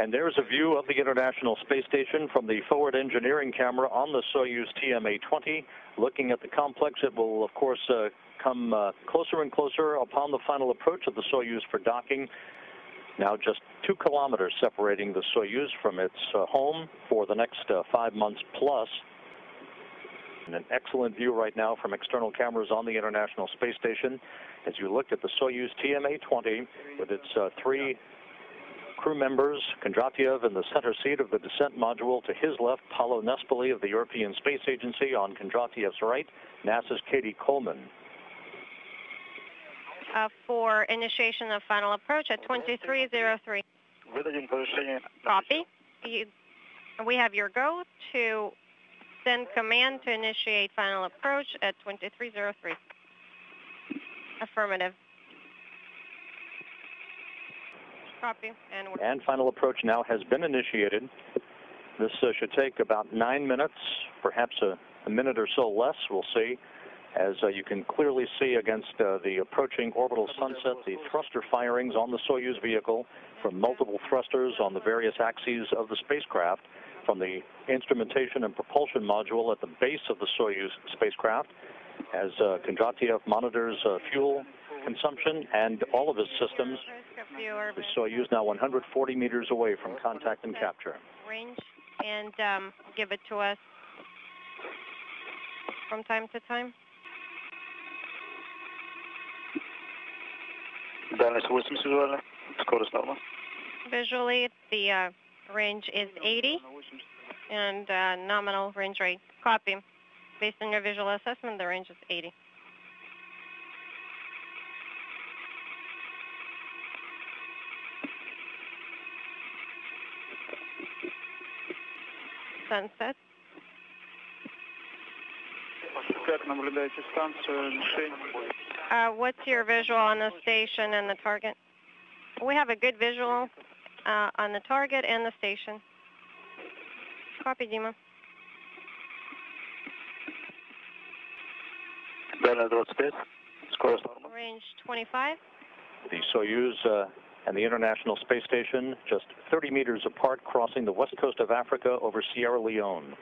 And there's a view of the International Space Station from the forward engineering camera on the Soyuz TMA-20. Looking at the complex, it will, of course, uh, come uh, closer and closer upon the final approach of the Soyuz for docking. Now just two kilometers separating the Soyuz from its uh, home for the next uh, five months plus. And an excellent view right now from external cameras on the International Space Station as you look at the Soyuz TMA-20 with its uh, three crew members, Kondratyev in the center seat of the descent module. To his left, Paolo Nespoli of the European Space Agency. On Kondratyev's right, NASA's Cady Coleman. Uh, for initiation of final approach at 2303. Copy. You, we have your go to send command to initiate final approach at 2303. Affirmative. Copy. And, and final approach now has been initiated. This uh, should take about nine minutes, perhaps a, a, minute or so less. We'll see. As uh, you can clearly see against uh, the approaching orbital sunset, the thruster firings on the Soyuz vehicle from multiple thrusters on the various axes of the spacecraft, from the instrumentation and propulsion module at the base of the Soyuz spacecraft, as uh, Kondratyev monitors uh, fuel consumption and all of his systems. The Soyuz now 140 meters away from contact and capture. Range and um, give it to us from time to time. Visually, the uh, range is 80 and uh, nominal range rate. Copy. Based on your visual assessment, the range is 80. Sunset. Uh, what's your visual on the station and the target? We have a good visual uh, on the target and the station. Copy, Dima. Range 25. The Soyuz uh, and the International Space Station just 30 meters apart crossing the west coast of Africa over Sierra Leone.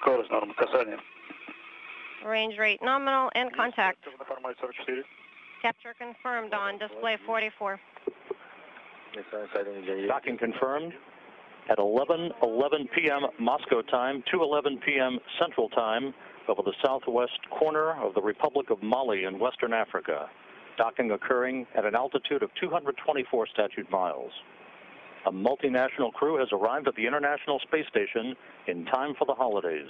Скорость норма, касание. Range rate nominal and contact. Capture confirmed on display 44. Docking confirmed at 11:11 p.m. Moscow time, 2:11 p.m. Central Time, over the southwest corner of the Republic of Mali in Western Africa. Docking occurring at an altitude of 224 statute miles. A multinational crew has arrived at the International Space Station in time for the holidays.